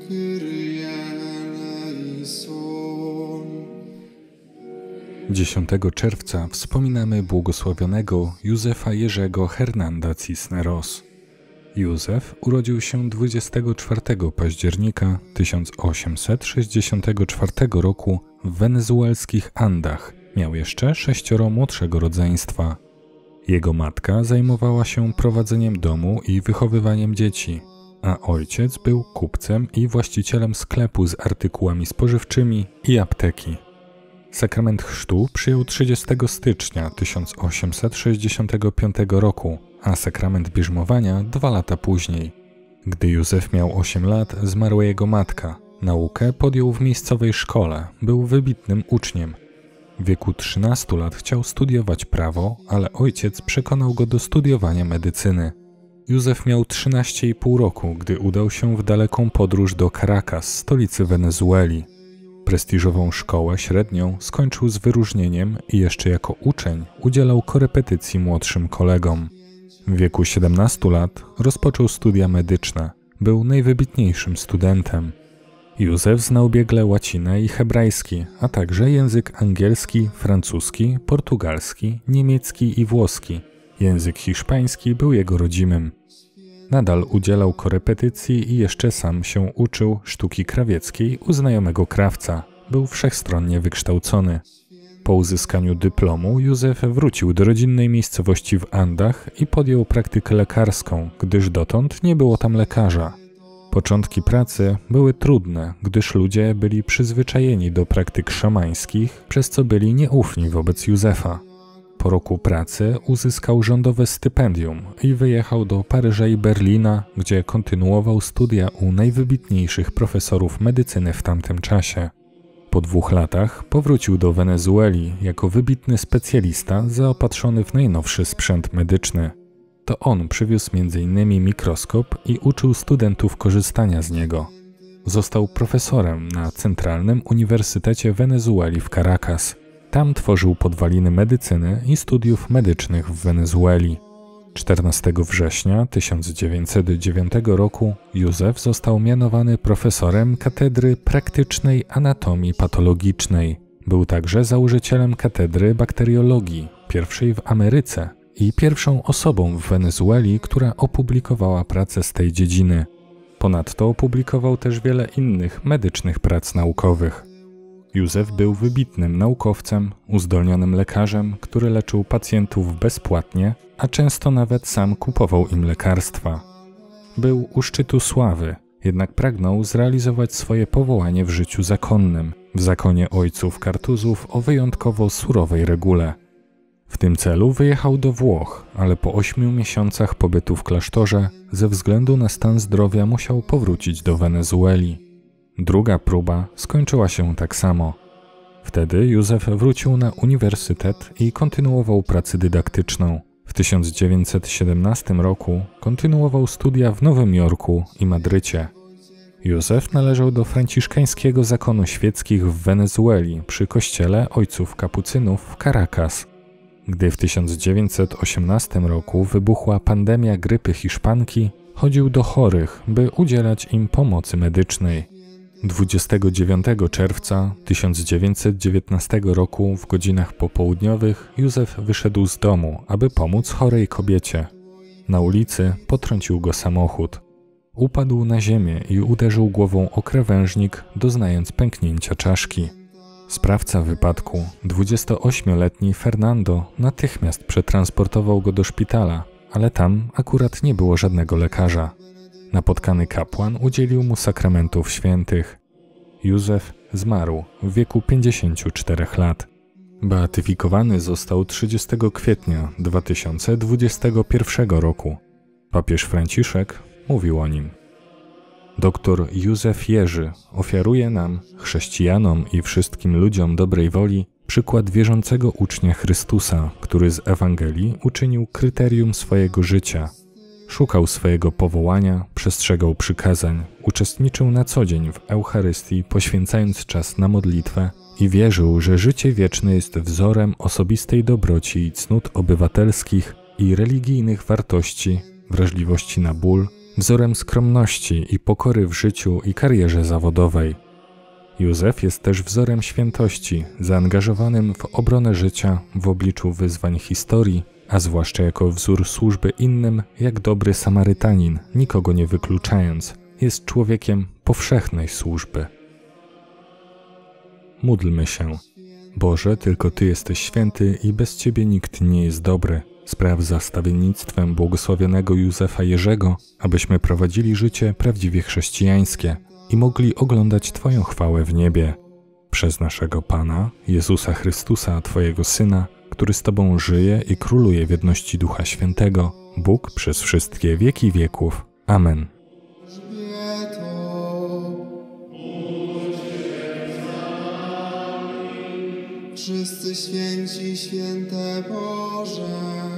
Kyrie eleison. 10 czerwca wspominamy błogosławionego Józefa Jerzego Hernanda Cisneros. Józef urodził się 24 października 1864 roku w wenezuelskich Andach. Miał jeszcze sześcioro młodszego rodzeństwa. Jego matka zajmowała się prowadzeniem domu i wychowywaniem dzieci, a ojciec był kupcem i właścicielem sklepu z artykułami spożywczymi i apteki. Sakrament chrztu przyjął 30 stycznia 1865 roku, a sakrament bierzmowania dwa lata później. Gdy Józef miał 8 lat, zmarła jego matka. Naukę podjął w miejscowej szkole, był wybitnym uczniem. W wieku 13 lat chciał studiować prawo, ale ojciec przekonał go do studiowania medycyny. Józef miał 13,5 roku, gdy udał się w daleką podróż do Caracas, stolicy Wenezueli. Prestiżową szkołę średnią skończył z wyróżnieniem i jeszcze jako uczeń udzielał korepetycji młodszym kolegom. W wieku 17 lat rozpoczął studia medyczne. Był najwybitniejszym studentem. Józef znał biegle łacinę i hebrajski, a także język angielski, francuski, portugalski, niemiecki i włoski. Język hiszpański był jego rodzimym. Nadal udzielał korepetycji i jeszcze sam się uczył sztuki krawieckiej u znajomego krawca. Był wszechstronnie wykształcony. Po uzyskaniu dyplomu Józef wrócił do rodzinnej miejscowości w Andach i podjął praktykę lekarską, gdyż dotąd nie było tam lekarza. Początki pracy były trudne, gdyż ludzie byli przyzwyczajeni do praktyk szamańskich, przez co byli nieufni wobec Józefa. Po roku pracy uzyskał rządowe stypendium i wyjechał do Paryża i Berlina, gdzie kontynuował studia u najwybitniejszych profesorów medycyny w tamtym czasie. Po dwóch latach powrócił do Wenezueli jako wybitny specjalista zaopatrzony w najnowszy sprzęt medyczny. To on przywiózł m.in. mikroskop i uczył studentów korzystania z niego. Został profesorem na Centralnym Uniwersytecie Wenezueli w Caracas. Tam tworzył podwaliny medycyny i studiów medycznych w Wenezueli. 14 września 1909 roku Józef został mianowany profesorem katedry praktycznej anatomii patologicznej. Był także założycielem katedry bakteriologii, pierwszej w Ameryce i pierwszą osobą w Wenezueli, która opublikowała pracę z tej dziedziny. Ponadto opublikował też wiele innych medycznych prac naukowych. Józef był wybitnym naukowcem, uzdolnionym lekarzem, który leczył pacjentów bezpłatnie, a często nawet sam kupował im lekarstwa. Był u szczytu sławy, jednak pragnął zrealizować swoje powołanie w życiu zakonnym, w zakonie ojców Kartuzów o wyjątkowo surowej regule. W tym celu wyjechał do Włoch, ale po ośmiu miesiącach pobytu w klasztorze, ze względu na stan zdrowia musiał powrócić do Wenezueli. Druga próba skończyła się tak samo. Wtedy Józef wrócił na uniwersytet i kontynuował pracę dydaktyczną. W 1917 roku kontynuował studia w Nowym Jorku i Madrycie. Józef należał do franciszkańskiego zakonu świeckich w Wenezueli przy kościele ojców kapucynów w Caracas. Gdy w 1918 roku wybuchła pandemia grypy hiszpanki, chodził do chorych, by udzielać im pomocy medycznej. 29 czerwca 1919 roku w godzinach popołudniowych Józef wyszedł z domu, aby pomóc chorej kobiecie. Na ulicy potrącił go samochód. Upadł na ziemię i uderzył głową o krawężnik, doznając pęknięcia czaszki. Sprawca wypadku, 28-letni Fernando, natychmiast przetransportował go do szpitala, ale tam akurat nie było żadnego lekarza. Napotkany kapłan udzielił mu sakramentów świętych. Józef zmarł w wieku 54 lat. Beatyfikowany został 30 kwietnia 2021 roku. Papież Franciszek mówił o nim. Doktor Józef Jerzy ofiaruje nam, chrześcijanom i wszystkim ludziom dobrej woli, przykład wierzącego ucznia Chrystusa, który z Ewangelii uczynił kryterium swojego życia. Szukał swojego powołania, przestrzegał przykazań, uczestniczył na co dzień w Eucharystii, poświęcając czas na modlitwę i wierzył, że życie wieczne jest wzorem osobistej dobroci i cnót obywatelskich i religijnych wartości, wrażliwości na ból, wzorem skromności i pokory w życiu i karierze zawodowej. Józef jest też wzorem świętości, zaangażowanym w obronę życia w obliczu wyzwań historii, a zwłaszcza jako wzór służby innym, jak dobry Samarytanin, nikogo nie wykluczając, jest człowiekiem powszechnej służby. Módlmy się. Boże, tylko Ty jesteś święty i bez Ciebie nikt nie jest dobry. Spraw za stawiennictwem błogosławionego Józefa Jerzego, abyśmy prowadzili życie prawdziwie chrześcijańskie i mogli oglądać Twoją chwałę w niebie. Przez naszego Pana, Jezusa Chrystusa, Twojego Syna, który z Tobą żyje i króluje w jedności Ducha Świętego, Bóg przez wszystkie wieki wieków. Amen. Wszyscy święci, święte Boże.